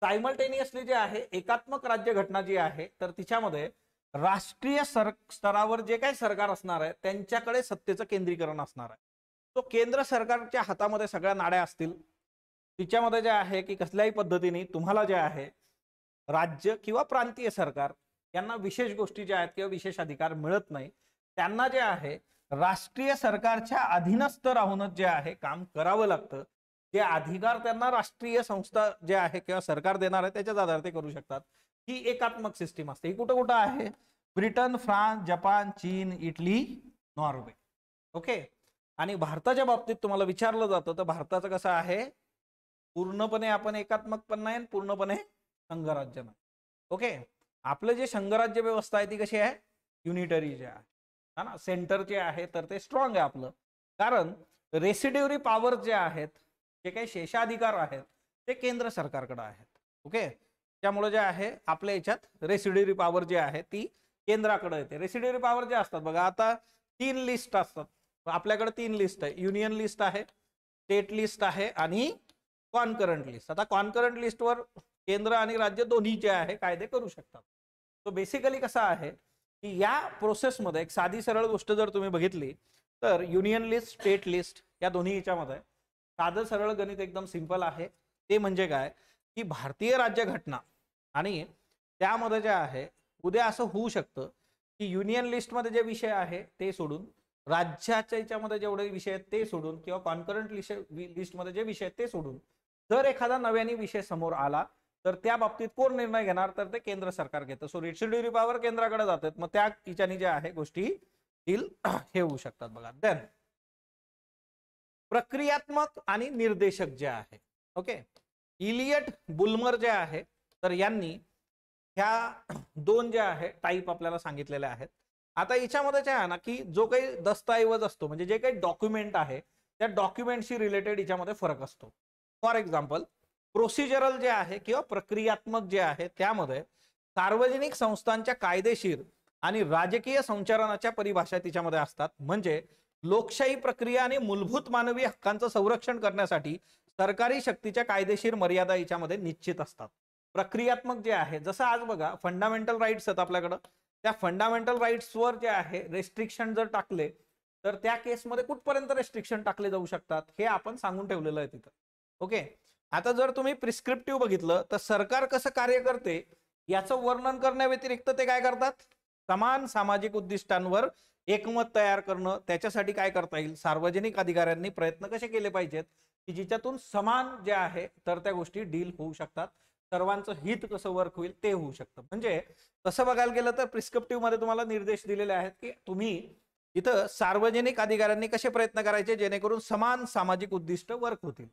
सायमल्टेनियसली जे आहे एकात्मक राज्य घटना जी आहे तर तिच्यामध्ये राष्ट्रीय सर स्तरावर जे काही सरकार असणार आहे त्यांच्याकडे सत्तेचं केंद्रीकरण असणार आहे. तो केंद्र सरकारच्या हातामध्ये सगळ्या नाड्या असतील. तिच्यामध्ये जे आहे की कसल्याही पद्धतीने तुम्हाला जे आहे राज्य किंवा प्रांतीय सरकार यांना विशेष गोष्टी ज्या आहेत किंवा विशेष अधिकार मिळत नाही. त्यांना जे आहे राष्ट्रीय सरकारच्या अधीनस्थ राहूनच जे आहे काम करावं लागतं. जे अधिकार त्यांना राष्ट्रीय संस्था जे आहे किंवा सरकार देणार आहे त्याच्याच आधारे ते करू शकतात. ही एकात्मक सिस्टीम असते. ही कुठं कुठं आहे? ब्रिटन फ्रान्स जपान चीन इटली नॉर्वे. ओके? आणि भारताच्या बाबतीत तुम्हाला विचारलं जातं तर भारताचं कसं आहे? पूर्णपणे आपण एकात्मक पण नाही पूर्णपणे संघराज्य नाही. ओके? आपलं जे संघराज्य व्यवस्था आहे ती कशी आहे? युनिटरी जे आहे. हा ना? सेंटर जे आहे तर ते स्ट्रॉंग आहे आपलं. कारण रेसिडिव्हरी पॉवर जे आहेत जे काही शेषाधिकार आहेत ते केंद्र सरकारकडे आहेत. ओके? त्यामुळे जे आहे आपल्या याच्यात रेसिडिव्हरी पॉवर जी आहे ती केंद्राकडे येते. रेसिडिव्हरी पॉवर जे असतात बघा आता तीन लिस्ट असतात. आपल्याकडे तीन लिस्ट आहे. युनियन लिस्ट आहे स्टेट लिस्ट आहे आणि कॉन्करंट लिस्ट आता कॉन्करंट लिस्टवर केंद्र आणि राज्य दोन्ही जे आहे कायदे करू शकतात. तो बेसिकली कसा आहे की या प्रोसेसमध्ये एक साधी सरळ गोष्ट जर तुम्ही बघितली तर युनियन लिस्ट स्टेट लिस्ट या दोन्ही याच्यामध्ये साधं सरळ गणित एकदम सिंपल आहे. ते म्हणजे काय की भारतीय राज्यघटना आणि त्यामध्ये जे आहे उद्या असं होऊ शकतं की युनियन लिस्टमध्ये जे विषय आहे ते सोडून राज्याच्या याच्यामध्ये जेवढे विषय आहेत ते सोडून किंवा कॉन्करंट लिस्ट लिस्टमध्ये जे विषय आहेत ते सोडून जर एखादा नव्याने विषय समोर आला तर त्या बाबतीत कोण निर्णय घेणार? तर ते केंद्र सरकार घेतं. सो रेसिड्युरी पॉवर केंद्राकडे जातात मग त्या ठिकाणी ज्या आहे गोष्टी डील हे होऊ शकतात बघा. देन प्रक्रियात्मक आणि निर्देशक जे आहे ओके इलियट बुलमर जे आहे तर यांनी ह्या दोन जे आहे टाईप आपल्याला सांगितलेले आहेत. आता याच्यामध्ये काय आहे ना की जो काही दस्तऐवज असतो म्हणजे जे काही डॉक्युमेंट आहे त्या डॉक्युमेंटशी रिलेटेड याच्यामध्ये फरक असतो. फॉर एक्झाम्पल प्रोसिजरल जे आहे किंवा प्रक्रियात्मक जे आहे त्यामध्ये सार्वजनिक संस्थांच्या कायदेशीर आणि राजकीय संचालनाच्या परिभाषा तिच्यामध्ये असतात. म्हणजे लोकशाही प्रक्रिया आणि मूलभूत मानवी हक्कांचं संरक्षण करण्यासाठी सरकारी शक्तीच्या कायदेशीर मर्यादा याच्यामध्ये निश्चित असतात. प्रक्रियात्मक जे आहे जसं आज बघा फंडामेंटल राईट्स आहेत आपल्याकडं. त्या फंडामेंटल राईट्सवर जे आहे रेस्ट्रिक्शन जर टाकले तर त्या केसमध्ये कुठपर्यंत रेस्ट्रिक्शन टाकले जाऊ शकतात हे आपण सांगून ठेवलेलं आहे तिथं. ओके आता जर तुम्ही प्रिस्क्रिप्टिव्ह बघितलं तर सरकार कसं कार्य करते याचं वर्णन करण्याव्यतिरिक्त ते काय करतात? समान सामाजिक उद्दिष्टांवर एकमत तयार करणं त्याच्यासाठी काय करता येईल? सार्वजनिक अधिकाऱ्यांनी प्रयत्न कसे केले पाहिजेत? की जिच्यातून समान जे आहे तर त्या गोष्टी डील होऊ शकतात. सर्वांचं हित कसं वर्क होईल ते होऊ शकतं. म्हणजे तसं बघायला गेलं तर प्रिस्क्रिप्टिव्हमध्ये तुम्हाला निर्देश दिलेले आहेत की तुम्ही इथं सार्वजनिक अधिकाऱ्यांनी कसे प्रयत्न करायचे जेणेकरून समान सामाजिक उद्दिष्ट वर्क होतील.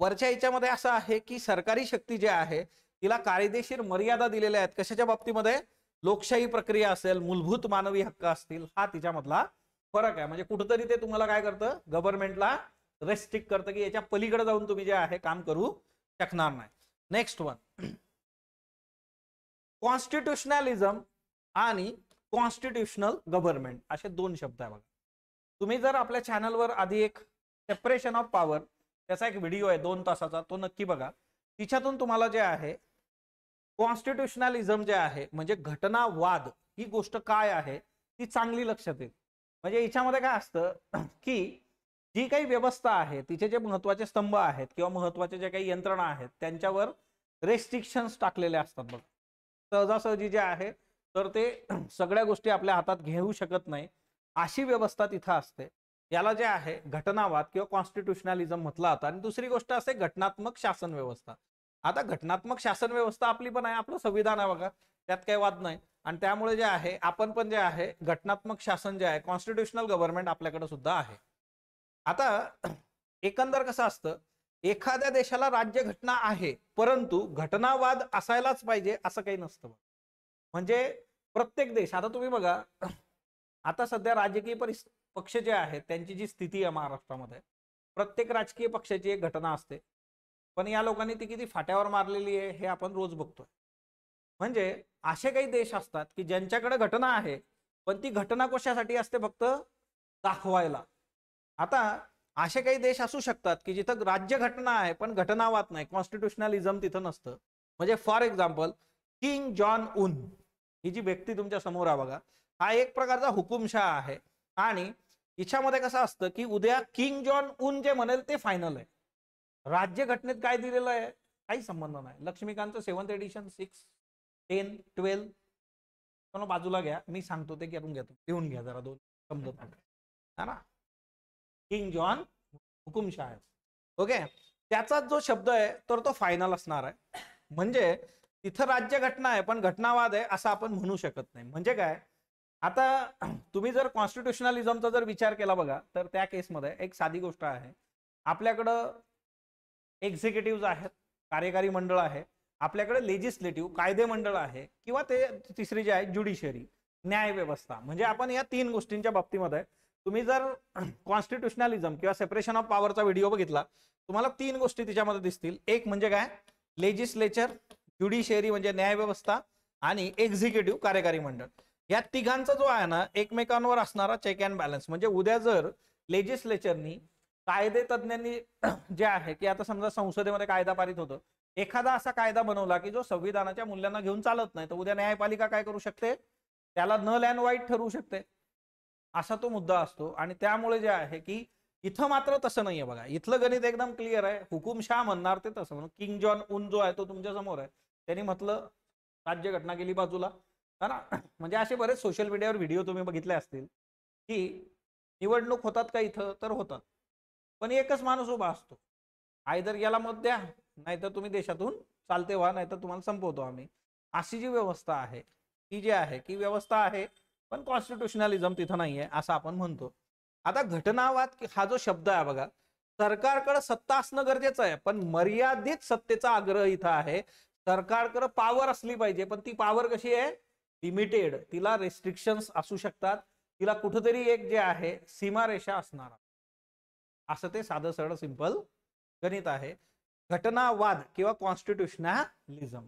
वरच्या याच्यामध्ये असं आहे की सरकारी शक्ती जी आहे तिला कायदेशीर मर्यादा दिलेल्या आहेत. कशाच्या बाबतीमध्ये? लोकशाही प्रक्रिया असेल मूलभूत मानवी हक्क असतील हा तिच्यामधला फरक आहे. म्हणजे कुठंतरी ते तुम्हाला काय करतं? गव्हर्नमेंटला रेस्ट्रिक्ट करतं की याच्या पलीकडे जाऊन तुम्ही जे आहे काम करू शकणार नाही. नेक्स्ट वन कॉन्स्टिट्युशनलिझम आणि कॉन्स्टिट्युशनल गव्हर्नमेंट असे दोन शब्द आहे बघा. तुम्ही जर आपल्या चॅनलवर आधी एक सेपरेशन ऑफ पॉवर त्याचा एक व्हिडिओ आहे दोन तासाचा तो नक्की बघा. तिच्यातून तुम्हाला जे आहे कॉन्स्टिट्युशनलिझम जे आहे म्हणजे घटनावाद ही गोष्ट काय आहे ती चांगली लक्षात येईल. म्हणजे याच्यामध्ये काय असतं की जी काही व्यवस्था आहे तिचे जे महत्त्वाचे स्तंभ आहेत किंवा महत्त्वाचे जे काही यंत्रणा आहेत त्यांच्यावर रेस्ट्रिक्शन्स टाकलेले असतात बघ. सहजासहजी जे आहे तर ते सगळ्या गोष्टी आपल्या हातात घेऊ शकत नाही. अशी व्यवस्था तिथं असते. याला जे आहे घटनावाद किंवा कॉन्स्टिट्युशनलिझम म्हटलं आता आणि दुसरी गोष्ट असते घटनात्मक शासन व्यवस्था. आता घटनात्मक शासन व्यवस्था आपली पण आहे आपलं संविधान आहे बघा. त्यात काही वाद नाही. आणि त्यामुळे जे आहे आपण पण जे आहे घटनात्मक शासन जे आहे कॉन्स्टिट्युशनल गव्हर्नमेंट आपल्याकडे सुद्धा आहे. आता एकंदर कसं असतं? एखाद्या देशाला राज्य घटना आहे परंतु घटनावाद असायलाच पाहिजे असं काही नसतं म्हणजे प्रत्येक देश आता तुम्ही बघा आता सध्या राजकीय परिस पक्ष जे आहेत त्यांची जी स्थिती आहे महाराष्ट्रामध्ये प्रत्येक राजकीय पक्षाची एक घटना असते. पण या लोकांनी ती किती फाट्यावर मारलेली आहे हे आपण रोज बघतोय. म्हणजे असे काही देश असतात की ज्यांच्याकडे घटना आहे पण ती घटना कशासाठी असते फक्त दाखवायला. आता असे काही देश असू शकतात की जिथं राज्य घटना आहे पण घटनावाद नाही. कॉन्स्टिट्युशनलिझम तिथं नसतं. म्हणजे फॉर एक्झाम्पल किंग जॉन उन ही जी व्यक्ती तुमच्यासमोर आहे बघा हा एक प्रकारचा हुकुमशाह आहे. आणि हिच्यामध्ये कसं असतं की उद्या किंग जॉन उन जे म्हणेल ते फायनल आहे. राज्य घटनेत काय दिलेलं आहे? काही संबंध नाही. लक्ष्मीकांतचं seventh edition six ten twelve पण बाजूला घ्या. मी सांगतो ते करून घेतो. लिहून घ्या जरा दोन. समजत है ना? किंग जॉन हुकुमशाह. ओके. त्याचा जो शब्द आहे तर तो फायनल असणार आहे. म्हणजे तिथं राज्य घटना आहे पण घटनावाद आहे असं आपण म्हणू शकत नाही. म्हणजे काय? आता तुम्ही जर कॉन्स्टिट्युशनलिझमचा जर विचार केला बघा तर त्या केसमध्ये एक साधी गोष्ट आहे. आपल्याकडं एक्झिक्युटिव्ह आहेत कार्यकारी मंडळ आहे. आपल्याकडे लेजिस्लेटिव्ह कायदे मंडळ आहे किंवा ते तिसरी जे आहे ज्युडिशरी न्याय व्यवस्था म्हणजे आपण या तीन गोष्टींच्या बाबतीमध्ये तुम्ही जर कॉन्स्टिट्युशनलिझम किंवा सेपरेशन ऑफ पॉवरचा व्हिडिओ बघितला तुम्हाला तीन गोष्टी तिच्यामध्ये दिसतील. एक म्हणजे काय? लेजिस्लेचर ज्युडिशियरी म्हणजे न्याय व्यवस्था आणि एक्झिक्युटिव्ह कार्यकारी मंडळ. या तिघांचा जो आहे ना एकमेकांवर असणारा चेक अँड बॅलन्स म्हणजे उद्या जर लेजिस्लेचरनी कायदे तज्ज्ञांनी जे आहे की आता समजा संसदेमध्ये कायदा पारित होतो. एखादा असा कायदा बनवला की जो संविधानाच्या मूल्यांना घेऊन चालत नाही तर उद्या न्यायपालिका काय करू शकते? त्याला नल अँड वाईट ठरवू शकते. असा तो मुद्दा असतो. आणि त्यामुळे जे आहे की इथं मात्र तसं नाहीये बघा. इथलं गणित एकदम क्लिअर आहे. हुकुमशाह म्हणणार ते तसं. म्हणून किंग जॉन उन जो आहे तो तुमच्यासमोर आहे. त्यांनी म्हटलं राज्य घटना केली बाजूला. है ना? म्हणजे असे बरेच सोशल मीडियावर व्हिडिओ तुम्ही बघितले असतील की निवडणूक होतात का इथं? तर होतात. पण एकच माणूस उभा असतो. आयदर याला मत द्या नाहीतर तुम्ही देशातून चालते व्हा नाहीतर तुम्हाला संपवतो आम्ही. अशी जी व्यवस्था आहे ती जी आहे की व्यवस्था आहे पण कॉन्स्टिट्युशनलिझम तिथं नाहीये असं आपण म्हणतो. आता घटनावाद हा जो शब्द आहे बघा सरकारकडे सत्ता असणं गरजेचं आहे पण मर्यादित सत्तेचा आग्रह इथं आहे. सरकारकडे पॉवर असली पाहिजे पण ती पॉवर कशी आहे? लिमिटेड तिला रेस्ट्रिक्शन्स असू शकतात. तिला कुठंतरी एक जे आहे सीमारेषा असणार. असं ते साधं सरळ सिंपल गणित आहे. घटनावाद किंवा कॉन्स्टिट्युशनलिझम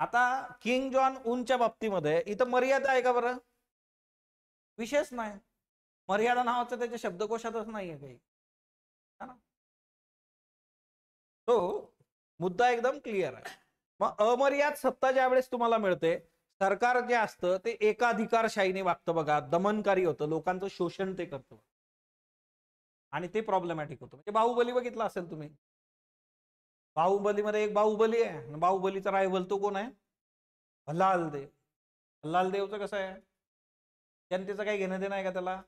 आता किंग जॉन उनच्या बाबतीमध्ये इथं मर्यादा आहे का बरं? विशेष नाही. मर्यादा नावाचं त्याच्या शब्दकोशातच नाहीये काही. तो मुद्दा एकदम क्लिअर आहे. मग अमर्याद सत्ता ज्या वेळेस तुम्हाला मिळते सरकार जे असतं ते एकाधिकारशाहीने वागतं बघा. दमनकारी होतं. लोकांचं शोषण ते करतं. आणि ते प्रॉब्लेमॅटिक होतं. म्हणजे बाहुबली बघितला असेल तुम्ही? बाहुबलीमध्ये एक बाहुबली आहे. बाहुबलीचा रायवल तो कोण आहे? हल्लाल देव हल्लाल देवचं कसं आहे? जनतेचं काही घेणं देणं आहे का त्याला?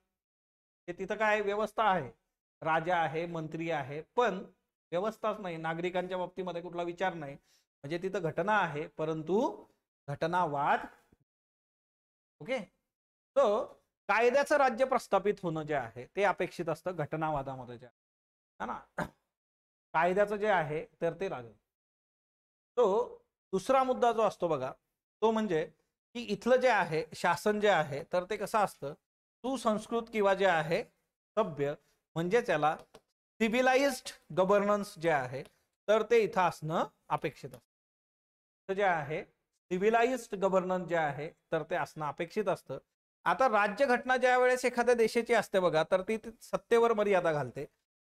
ते तिथं काय व्यवस्था आहे? राजा आहे मंत्री आहे पण व्यवस्थाच नाही. नागरिकांच्या बाबतीमध्ये कुठला विचार नाही. म्हणजे तिथं घटना आहे परंतु घटनावाद ओके? तो कायद्याचं राज्य प्रस्थापित होणं जे आहे ते अपेक्षित असतं घटनावादामध्ये जे आहे. ना? कायद्याचं जे आहे तर ते राज तो दुसरा मुद्दा जो असतो बघा तो म्हणजे की इथलं जे आहे शासन जे आहे तर ते कसं असतं? सुसंस्कृत किंवा जे आहे सभ्य म्हणजे त्याला सिव्हिलाइज्ड गव्हर्नन्स जे आहे तर ते इथं असणं अपेक्षित असतं. जे आहे सिव्हिलाइज्ड गव्हर्नन्स जे आहे तर ते असणं अपेक्षित असतं. आता राज्यघटना ज्या वेळेस एखाद्या देशाची असते बघा तर ती सत्तेवर मर्यादा घालते.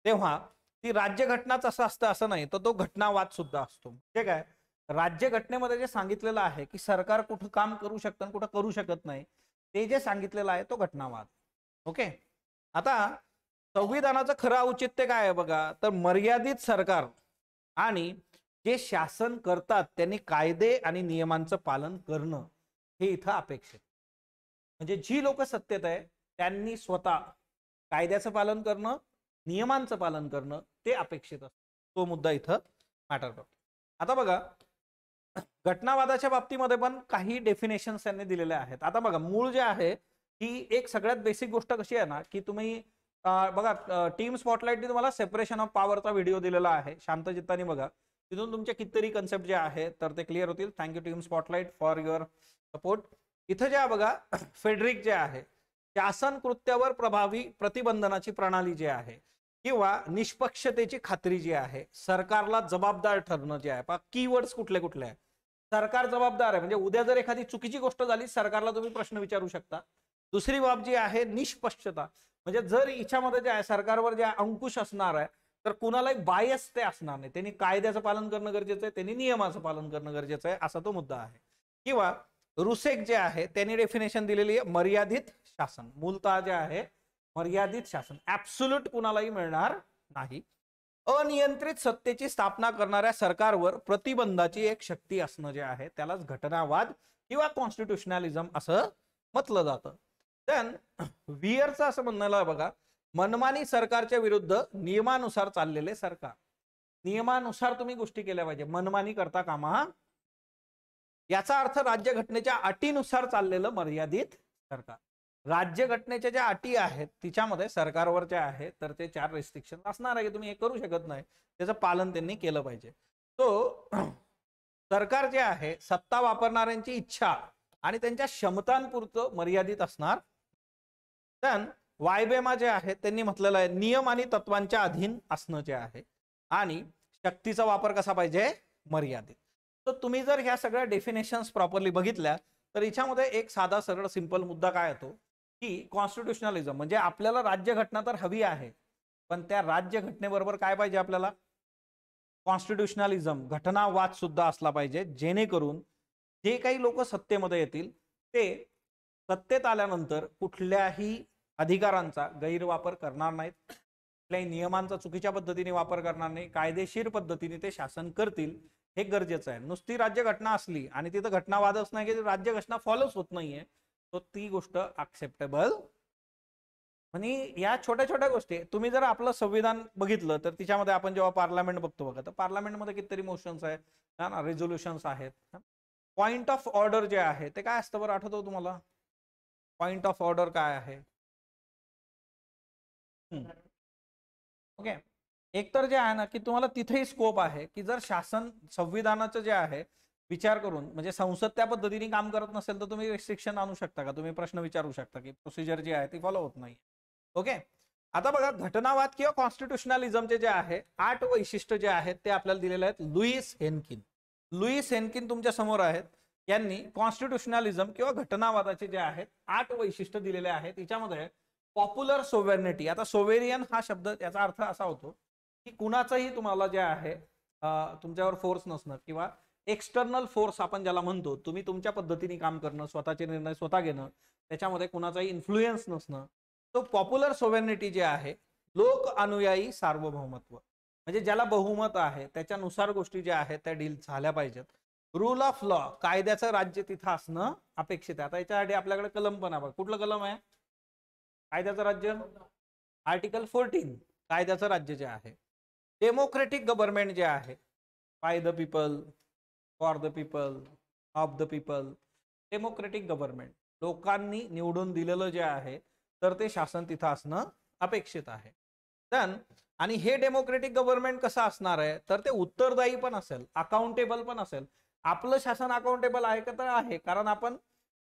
तेव्हा ती राज्यघटनाच असं असतं असं नाही तर तो घटनावाद सुद्धा असतो. म्हणजे काय? राज्यघटनेमध्ये जे सांगितलेलं आहे की सरकार कुठं काम करू शकतं आणि कुठं करू शकत नाही ते जे सांगितलेलं आहे तो घटनावाद. ओके? आता संविधानाचं खरं औचित्य काय आहे बघा? तर मर्यादित सरकार आणि जे शासन करतात त्यांनी कायदे आणि नियमांचं पालन करणं हे इथं अपेक्षित. म्हणजे जी लोक सत्तेत आहे त्यांनी स्वतः कायद्याचं पालन करणं नियमांचं पालन करणं ते अपेक्षित असतं. तो मुद्दा इथं मॅटर करतो. आता बघा घटनावादाच्या बाबतीमध्ये पण काही डेफिनेशन्स त्यांनी दिलेले आहेत. आता बघा मूळ जे आहे ही एक सगळ्यात बेसिक गोष्ट कशी आहे ना की तुम्ही बघा टीम स्पॉटलाईटने तुम्हाला सेपरेशन ऑफ पॉवरचा व्हिडिओ दिलेला आहे. शांत चित्ताने बघा. तिथून तुमच्या कितीतरी कन्सेप्ट जे आहे तर ते क्लिअर होतील. Thank you team spotlight for your support इथं जे आहे बघा फेडरिक जे आहे शासन कृत्यावर प्रभावी प्रतिबंधनाची प्रणाली जी आहे किंवा निष्पक्षतेची खात्री जी आहे सरकारला जबाबदार ठरणं जे आहे पहा कीवर्ड्स कुठले कुठले आहे सरकार जबाबदार आहे. म्हणजे उद्या जर एखादी चुकीची गोष्ट झाली सरकारला तुम्ही प्रश्न विचारू शकता. दुसरी बाब जी आहे निष्पक्षता. म्हणजे जर हिच्यामध्ये जे आहे सरकारवर जे अंकुश असणार आहे तर कुणालाही बायस ते असणार नाही. त्यांनी कायद्याचं पालन करणं गरजेचं आहे त्यांनी नियमाचं पालन करणं गरजेचं आहे असा तो मुद्दा आहे. किंवा रुसेक जे आहे त्यांनी डेफिनेशन दिलेली आहे मर्यादित शासन. मूलतः जे आहे मर्यादित शासन. ऍब्सोल्यूट कुणालाही मिळणार नाही. अनियंत्रित सत्तेची स्थापना करणाऱ्या सरकारवर प्रतिबंधाची एक शक्ती असणं जे आहे त्यालाच घटनावाद किंवा कॉन्स्टिट्युशनलिझम असं म्हटलं जातं. देन वियरचं असं म्हणणं बघा मनमानी सरकारच्या विरुद्ध नियमानुसार चाललेले सरकार. नियमानुसार तुम्ही गोष्टी केल्या पाहिजे. मनमानी करता कामा. याचा अर्थ राज्यघटनेच्या अटीनुसार चाललेलं मर्यादित सरकार. राज्यघटनेच्या ज्या अटी आहेत तिच्यामध्ये सरकारवर जे आहे तर ते चार रेस्ट्रिक्शन असणार आहे. की तुम्ही हे करू शकत नाही. त्याचं पालन त्यांनी केलं पाहिजे. तो सरकार जे आहे सत्ता वापरणाऱ्यांची इच्छा आणि त्यांच्या क्षमतांपुरतं मर्यादित असणार. Then वायबेमा जे आहे त्यांनी म्हटलेलं आहे नियम आणि तत्वांच्या अधीन असणं जे आहे आणि शक्तीचा वापर कसा पाहिजे? मर्यादित. तर तुम्ही जर ह्या सगळ्या डेफिनेशन्स प्रॉपरली बघितल्या तर याच्यामध्ये एक साधा सरळ सिंपल मुद्दा काय येतो? की कॉन्स्टिट्युशनलिझम म्हणजे आपल्याला राज्यघटना तर हवी आहे पण त्या राज्यघटनेबरोबर काय पाहिजे आपल्याला? कॉन्स्टिट्युशनलिझम घटनावाद सुद्धा असला पाहिजे जेणेकरून जे काही लोक सत्तेमध्ये येतील ते सत्तेत आल्यानंतर कुठल्याही अधिकारांचा गैरवापर करणार नाहीत कुठल्याही नियमांचा चुकीच्या पद्धतीने वापर करणार नाही कायदेशीर पद्धतीने ते शासन करतील हे गरजेचं आहे. नुसती राज्यघटना असली आणि तिथं घटनावादच नाही की राज्यघटना फॉलोच होत नाहीये तो ती गोष्ट अक्सेप्टेबल आणि या छोट्या छोट्या गोष्टी तुम्ही जर आपलं संविधान बघितलं तर तिच्यामध्ये आपण जेव्हा पार्लमेंट बघतो बघा तर पार्लमेंटमध्ये कितीतरी मोशन्स आहेत ना रेझोल्युशन्स आहेत पॉइंट ऑफ ऑर्डर जे आहे ते काय असतं बरं आठवतो तुम्हाला? पॉइंट ऑफ ऑर्डर काय आहे? ओके एक तर जे आहे ना की तुम्हाला तिथेही स्कोप आहे की जर शासन संविधानाचं जे आहे विचार करून म्हणजे संसद त्या पद्धतीने काम करत नसेल तर तुम्ही रिस्ट्रिक्शन आणू शकता का? तुम्ही प्रश्न विचारू शकता की प्रोसिजर जी आहे ती फॉलो होत नाही ओके आता बघा घटनावाद किंवा कॉन्स्टिट्युशनलिझमचे जे आहे आठ वैशिष्ट्य जे आहेत ते आपल्याला दिलेले आहेत लुईस हेनकिन. लुईस हेनकिन तुमच्यासमोर आहेत. यांनी कॉन्स्टिट्युशनलिझम किंवा घटनावादाचे जे आहेत आठ वैशिष्ट्य दिलेले आहेत. याच्यामध्ये पॉप्युलर सोवेरनिटी आता सोवेरियन हा शब्द याचा अर्थ असा होतो की कुणाचंही तुम्हाला जे आहे तुमच्यावर फोर्स नसणं किंवा एक्सटर्नल फोर्स आपण ज्याला म्हणतो तुम्ही तुमच्या पद्धतीने काम करणं स्वतःचे निर्णय स्वतः घेणं त्याच्यामध्ये कुणाचाही इन्फ्लुएन्स नसणं. तो पॉप्युलर सोवेनिटी जे आहे लोक अनुयायी सार्वभौमत्व. म्हणजे ज्याला बहुमत आहे त्याच्यानुसार गोष्टी ज्या आहेत त्या डील झाल्या पाहिजेत. रूल ऑफ लॉ कायद्याचं राज्य तिथं असणं अपेक्षित आहे. आता याच्यासाठी आपल्याकडे कलम पण आहे कुठलं कलम आहे? कायद्याचं राज्य? आर्टिकल फोर्टीन कायद्याचं राज्य जे आहे. डेमोक्रेटिक गव्हर्नमेंट जे आहे. By the people for the people of the people democratic government लोकांनी निवडून दिलेलं जे आहे तर ते शासन तिथं असणं अपेक्षित आहे. दन आणि हे डेमोक्रेटिक गव्हर्नमेंट कसं असणार आहे? तर ते उत्तरदायी पण असेल अकाउंटेबल पण असेल. आपलं शासन अकाउंटेबल आहे का? तर आहे. कारण आपण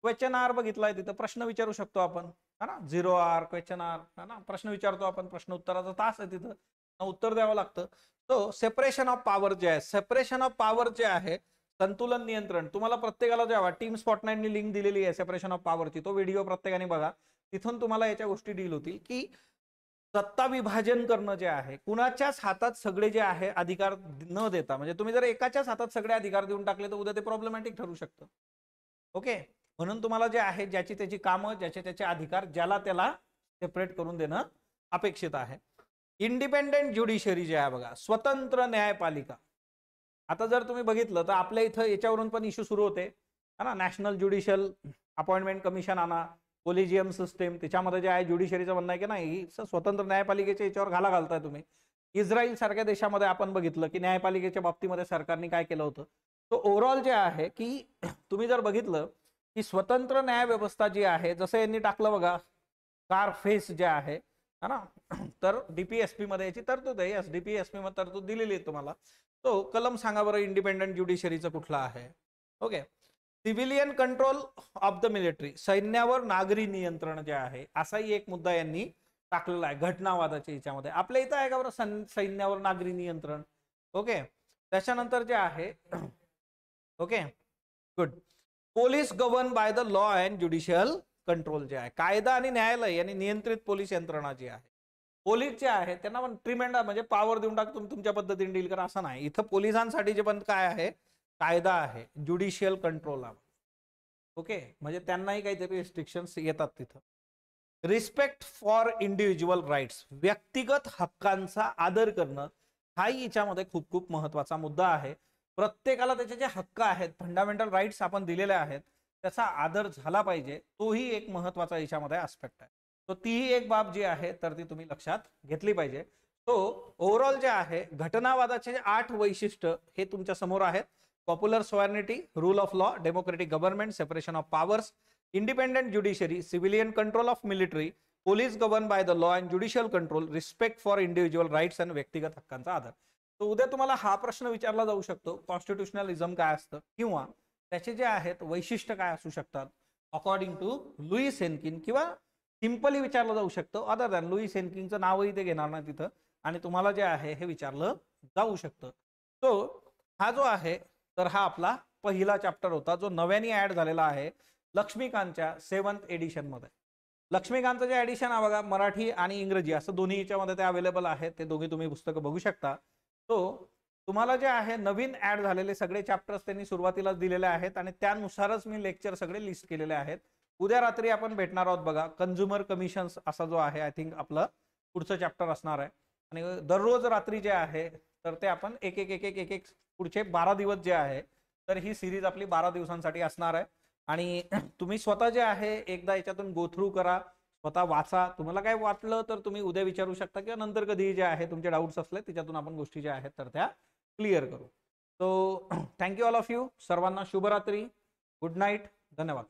क्वेश्चन आर बघितलाय तिथं प्रश्न विचारू शकतो आपण. है ना? झिरो आर क्वेश्चन आर है ना? प्रश्न विचारतो आपण प्रश्न उत्तराचा तास आहे तिथं. उत्तर द्यावं लागतं. तो सेपरेशन ऑफ पॉवर जे आहे सेपरेशन ऑफ पॉवर जे आहे संतुलन नियंत्रण. तुम्हाला प्रत्येकाला जेव्हा टीम स्पॉटनाईटनी लिंक दिलेली आहे सेपरेशन ऑफ पॉवरची तो व्हिडिओ प्रत्येकाने बघा. तिथून तुम्हाला याच्या गोष्टी डील होतील की सत्ता विभाजन करणं जे आहे कुणाच्याच हातात सगळे जे आहे अधिकार न देता म्हणजे तुम्ही जर एकाच्याच हातात सगळे अधिकार देऊन टाकले तर उद्या ते प्रॉब्लेमॅटिक ठरू शकतं. ओके म्हणून तुम्हाला जे आहे ज्याची त्याची कामं ज्याचे त्याचे अधिकार ज्याला त्याला सेपरेट करून देणं अपेक्षित आहे. इंडिपेंडेंट ज्युडिशरी जे आहे बघा स्वतंत्र न्यायपालिका. आता जर तुम्ही बघितलं तर आपल्या इथं याच्यावरून पण इश्यू सुरू होते. है ना नॅशनल ज्युडिशियल अपॉइंटमेंट कमिशन आणा कोलिजियम सिस्टीम त्याच्यामध्ये जे आहे ज्युडिशरीचं म्हणणं आहे की नाही स्वतंत्र न्यायपालिकेच्या याच्यावर घाला घालताय तुम्ही. इस्रायल सारख्या देशामध्ये आपण बघितलं की न्यायपालिकेच्या बाबतीमध्ये सरकारने काय केलं होतं? तो ओव्हरऑल जे आहे की तुम्ही जर बघितलं की स्वतंत्र न्याय व्यवस्था जी आहे जसं यांनी टाकलं बघा कार फेस जे आहे है ना तर डीपीएसपी मध्ये याची तरतूद आहे. एस डीपीएसपी मध्ये तरतूद दिलेली आहे तुम्हाला. तो कलम सांगा बरं इंडिपेंडंट ज्युडिशरीचं कुठला आहे? Okay civilian control of the military सैन्यावर नागरी नियंत्रण जे आहे असाही एक मुद्दा यांनी टाकलेला आहे घटनावादाच्या याच्यामध्ये आपल्या इथं आहे का बरं सैन्यावर नागरी नियंत्रण? ओके त्याच्यानंतर जे आहे okay good police govern by the law and judicial control जे आहे कायदा आणि न्यायालय यांनी नियंत्रित पोलीस यंत्रणा जी आहे पोलीस जे आहे त्यांना पण ट्रिमेंडा म्हणजे पॉवर देऊन टाक तुम्ही तुमच्या पद्धतीने डील करा असं नाही. इथं पोलिसांसाठी जे पण काय आहे कायदा आहे ज्युडिशियल कंट्रोल ओके? म्हणजे त्यांनाही काहीतरी रिस्ट्रिक्शन्स येतात तिथं. रिस्पेक्ट फॉर इंडिव्हिज्युअल राईट्स व्यक्तिगत हक्कांचा आदर करणं हाही याच्यामध्ये खूप खूप महत्त्वाचा मुद्दा आहे. प्रत्येकाला त्याचे जे हक्क आहेत फंडामेंटल राईट्स आपण दिलेले आहेत त्याचा आदर झाला पाहिजे तोही एक महत्त्वाचा याच्यामध्ये आस्पेक्ट आहे. तो तीही एक बाब जी आहे तर ती तुम्ही लक्षात घेतली पाहिजे. तो ओव्हरऑल जे आहे घटनावादाचे जे आठ वैशिष्ट्य हे तुमच्यासमोर आहेत. Popular sovereignty rule of law democratic government separation of powers independent judiciary civilian control of military police govern by the law and judicial control respect for individual rights and व्यक्तिगत हक्कांचा आधार तो उद्या तुम्हाला हा प्रश्न विचारला जाऊ शकतो कॉन्स्टिट्युशनलिझम काय असतं? किंवा त्याचे जे आहेत वैशिष्ट्य काय असू शकतात? अकॉर्डिंग टू लुई सेनकिन किंवा सिम्पली विचारलं जाऊ शकतं. अदर दॅन लुई सेनकिनचं नावही ते घेणार नाही तिथं. आणि तुम्हाला जे आहे हे विचारलं जाऊ शकतं. तो हा जो आहे तर हा आपला पहिला चॅप्टर होता जो नव्याने ऍड झालेला आहे लक्ष्मीकांतच्या सेवन्थ एडिशनमध्ये. लक्ष्मीकांतचं जे ॲडिशन आहे बघा मराठी आणि इंग्रजी असं दोन्ही याच्यामध्ये ते अवेलेबल आहेत. ते दोघी तुम्ही पुस्तकं बघू शकता. तो तुम्हाला जे आहे नवीन ऍड झालेले सगळे चॅप्टर्स त्यांनी सुरुवातीला दिलेले आहेत. आणि त्यानुसारच मी लेक्चर सगळे लिस्ट केलेले आहेत. उद्या रात्री आपण भेटणार आहोत बघा. कन्झ्युमर कमिशन्स असा जो आहे आय थिंक आपलं पुढचं चॅप्टर असणार आहे. आणि दररोज रात्री जे आहे तर ते आपण एक एक एक एक एक एक पुढचे बारा दिवस जे आहे तर ही सिरीज आपली बारा दिवसांसाठी असणार आहे. आणि तुम्ही स्वतः जे आहे एकदा याच्यातून गोथ्रू करा स्वतः वाचा. तुम्हाला काय वाटलं तर तुम्ही उद्या विचारू शकता किंवा नंतर कधी जे आहे तुमचे डाऊट्स असले त्याच्यातून आपण गोष्टी ज्या आहेत तर त्या क्लिअर करू. So thank you all of you सर्वांना शुभरात्री. गुड नाईट धन्यवाद.